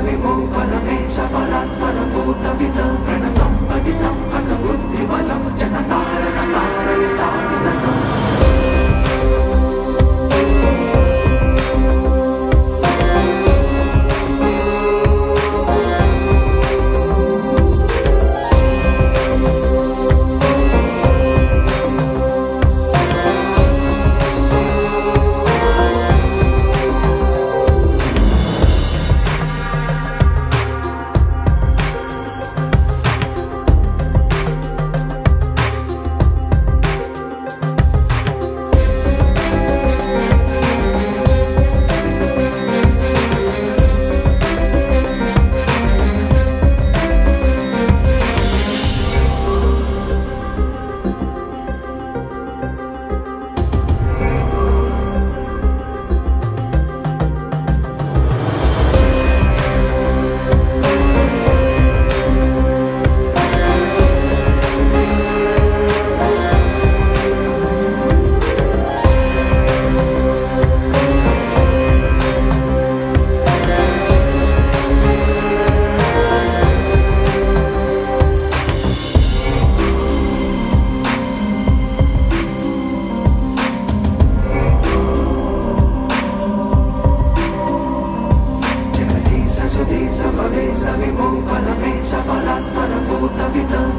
Sabi mo, panapin sa palat, parang po tabi Malapit sa balat, malambot na bitaw